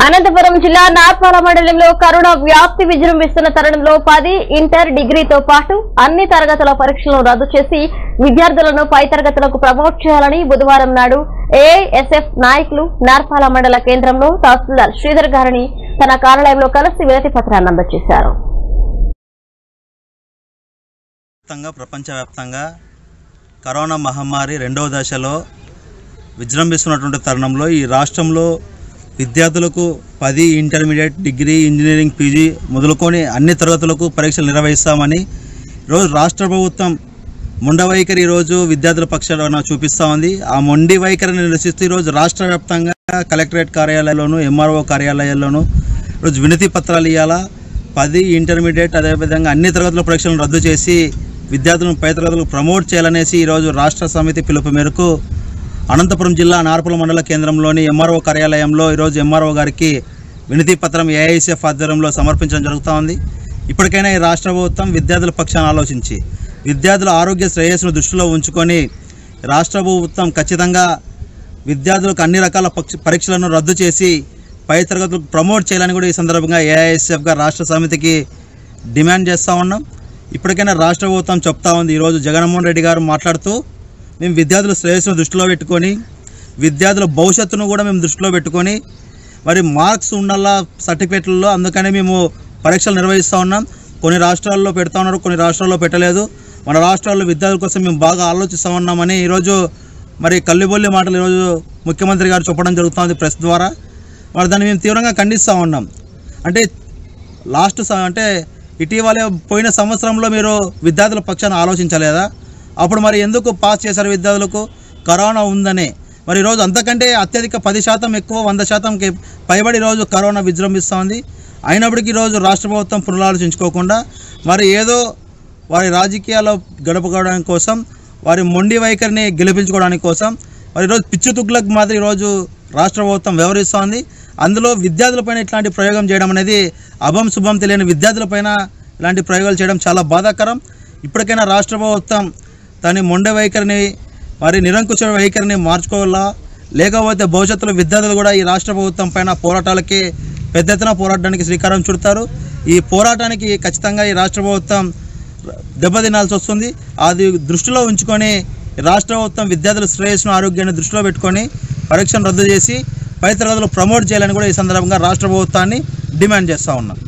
అనంతపురం జిల్లా నార్పాల మండలంలో కరోనా వ్యాప్తి విజృంభిస్తున్న తరుణంలో పది ఇంటర్ డిగ్రీతో పాటు అన్ని తరగతుల పరీక్షలను రద్దు చేసి విద్యార్థులను పై తరగతులకు ప్రమోట్ చేయాలని బుధవారం నాడు ఏఎస్ఎఫ్ నాయకులు నార్పాల మండల కేంద్రంలో తహసీల్దార్ శ్రీధర్ గారిని తన కార్యాలయంలో కలిసి వినతి పత్రాన్ని అందజేశారు. వ్యాప్తంగా ప్రపంచవ్యాప్తంగా కరోనా మహమ్మారి రెండవ దశలో విజృంభిస్తున్నటువంటి తరుణంలో ఈ రాష్ట్రంలో విద్యార్థులకు పది ఇంటర్మీడియట్ డిగ్రీ ఇంజనీరింగ్ పీజీ మొదలుకొని అన్ని తరగతులకు పరీక్షలు నిర్వహిస్తామని ఈరోజు రాష్ట్ర ప్రభుత్వం మొండ వైఖరి ఈరోజు విద్యార్థుల పక్షాన చూపిస్తూ ఉంది. ఆ మొండి వైఖరిని నిరసిస్తూ ఈరోజు రాష్ట్ర వ్యాప్తంగా కలెక్టరేట్ కార్యాలయాల్లోనూ ఎంఆర్ఓ కార్యాలయాల్లోనూ ఈరోజు వినతి పత్రాలు ఇవ్వాలా పది ఇంటర్మీడియట్ అదేవిధంగా అన్ని తరగతుల పరీక్షలను రద్దు చేసి విద్యార్థులను పై తరగతులకు ప్రమోట్ చేయాలనేసి ఈరోజు రాష్ట్ర సమితి పిలుపు మేరకు అనంతపురం జిల్లా నార్పుల మండల కేంద్రంలోని ఎంఆర్ఓ కార్యాలయంలో ఈరోజు ఎంఆర్ఓ గారికి వినతి పత్రం ఏఐసిఎఫ్ ఆధ్వర్యంలో సమర్పించడం జరుగుతూ ఉంది. ఇప్పటికైనా ఈ రాష్ట్ర ప్రభుత్వం విద్యార్థుల పక్షాన ఆలోచించి విద్యార్థుల ఆరోగ్య శ్రేయస్సును దృష్టిలో ఉంచుకొని రాష్ట్ర ప్రభుత్వం ఖచ్చితంగా విద్యార్థులకు అన్ని రకాల పక్ష పరీక్షలను రద్దు చేసి పై తరగతులకు ప్రమోట్ చేయాలని కూడా ఈ సందర్భంగా ఏఐఎస్ఎఫ్గా రాష్ట్ర సమితికి డిమాండ్ చేస్తూ ఉన్నాం. ఇప్పటికైనా రాష్ట్ర ప్రభుత్వం చెప్తా ఉంది. ఈరోజు జగన్మోహన్ రెడ్డి గారు మాట్లాడుతూ మేము విద్యార్థుల శ్రేయస్సును దృష్టిలో పెట్టుకొని విద్యార్థుల భవిష్యత్తును కూడా మేము దృష్టిలో పెట్టుకొని మరి మార్క్స్ ఉండాలా సర్టిఫికేట్లలో అందుకనే మేము పరీక్షలు నిర్వహిస్తూ ఉన్నాం. కొన్ని రాష్ట్రాల్లో పెడతా ఉన్నారు కొన్ని రాష్ట్రాల్లో పెట్టలేదు. మన రాష్ట్రాల్లో విద్యార్థుల కోసం మేము బాగా ఆలోచిస్తూ ఉన్నామని ఈరోజు మరి కల్లిబొల్లి మాటలు ఈరోజు ముఖ్యమంత్రి గారు చెప్పడం జరుగుతుంది ప్రెస్ ద్వారా. మరి దాన్ని మేము తీవ్రంగా ఖండిస్తూ ఉన్నాం. అంటే లాస్ట్ స- అంటే ఇటీవలే పోయిన సంవత్సరంలో మీరు విద్యార్థుల పక్షాన ఆలోచించలేదా? అప్పుడు మరి ఎందుకు పాస్ చేశారు విద్యార్థులకు? కరోనా ఉందనే. మరి ఈరోజు అంతకంటే అత్యధిక పది శాతం ఎక్కువ వంద శాతంకి పైబడి రోజు కరోనా విజృంభిస్తోంది. అయినప్పటికీ ఈరోజు రాష్ట్ర ప్రభుత్వం పునరాలోచించుకోకుండా మరి ఏదో వారి రాజకీయాల్లో గడపడానికి కోసం వారి మొండి వైఖరిని గెలిపించుకోవడానికి కోసం మరి ఈరోజు పిచ్చు తుగ్లకు మాదిరి ఈరోజు రాష్ట్ర ప్రభుత్వం వ్యవహరిస్తోంది. అందులో విద్యార్థులపైన ఇట్లాంటి ప్రయోగం చేయడం అనేది అభం శుభం తెలియని విద్యార్థులపైన ఇలాంటి ప్రయోగాలు చేయడం చాలా బాధాకరం. ఇప్పటికైనా రాష్ట్ర ప్రభుత్వం దాని మొండె వైఖరిని మరి నిరంకుశ వైఖరిని మార్చుకోవాలా? లేకపోతే భవిష్యత్తులో విద్యార్థులు కూడా ఈ రాష్ట్ర ప్రభుత్వం పైన పోరాటాలకి పెద్ద ఎత్తున పోరాటానికి శ్రీకారం చుడతారు. ఈ పోరాటానికి ఖచ్చితంగా ఈ రాష్ట్ర ప్రభుత్వం దెబ్బతినాల్సి వస్తుంది. అది దృష్టిలో ఉంచుకొని రాష్ట్ర ప్రభుత్వం విద్యార్థుల శ్రేయస్సును ఆరోగ్యాన్ని దృష్టిలో పెట్టుకొని పరీక్షను రద్దు చేసి పై తరగతులు ప్రమోట్ చేయాలని కూడా ఈ సందర్భంగా రాష్ట్ర ప్రభుత్వాన్ని డిమాండ్ చేస్తూ ఉన్నాం.